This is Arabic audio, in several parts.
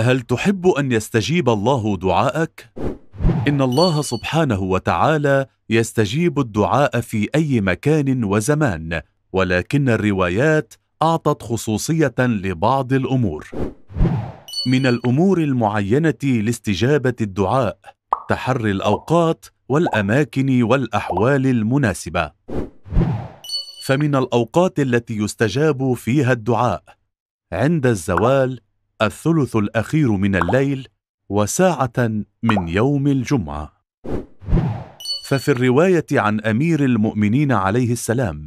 هل تحب أن يستجيب الله دعاءك؟ إن الله سبحانه وتعالى يستجيب الدعاء في أي مكان وزمان ولكن الروايات أعطت خصوصية لبعض الأمور. من الأمور المعينة لاستجابة الدعاء تحري الأوقات والأماكن والأحوال المناسبة. فمن الأوقات التي يستجاب فيها الدعاء عند الزوال الثلث الأخير من الليل وساعة من يوم الجمعة. ففي الرواية عن أمير المؤمنين عليه السلام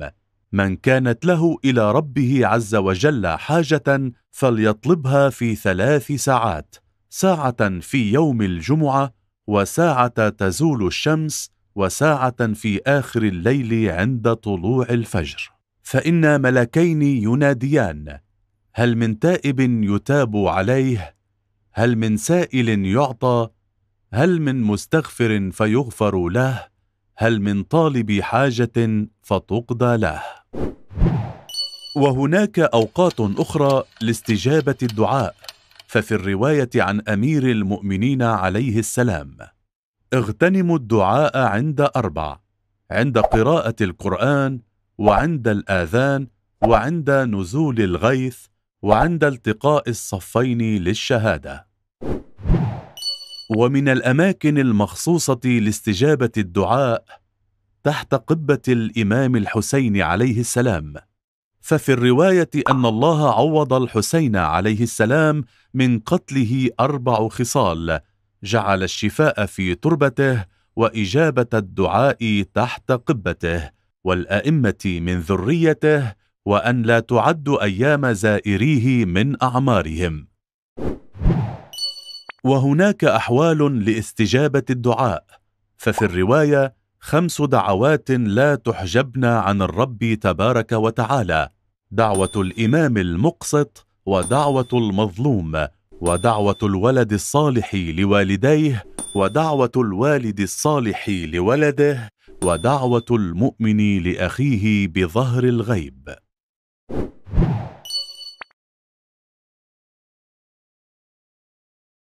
من كانت له إلى ربه عز وجل حاجة فليطلبها في ثلاث ساعات ساعة في يوم الجمعة وساعة تزول الشمس وساعة في آخر الليل عند طلوع الفجر. فإن ملكين يناديان هل من تائب يتاب عليه؟ هل من سائل يعطى؟ هل من مستغفر فيغفر له؟ هل من طالب حاجة فتقضى له؟ وهناك أوقات أخرى لاستجابة الدعاء ففي الرواية عن أمير المؤمنين عليه السلام اغتنموا الدعاء عند أربع عند قراءة القرآن وعند الآذان وعند نزول الغيث وعند التقاء الصفين للشهادة. ومن الأماكن المخصوصة لاستجابة الدعاء تحت قبة الإمام الحسين عليه السلام. ففي الرواية أن الله عوض الحسين عليه السلام من قتله أربع خصال جعل الشفاء في تربته وإجابة الدعاء تحت قبته والأئمة من ذريته وأن لا تعد أيام زائريه من أعمارهم. وهناك أحوال لاستجابة الدعاء ففي الرواية خمس دعوات لا تحجبن عن الرب تبارك وتعالى دعوة الإمام المقسط ودعوة المظلوم ودعوة الولد الصالح لوالديه ودعوة الوالد الصالح لولده ودعوة المؤمن لأخيه بظهر الغيب.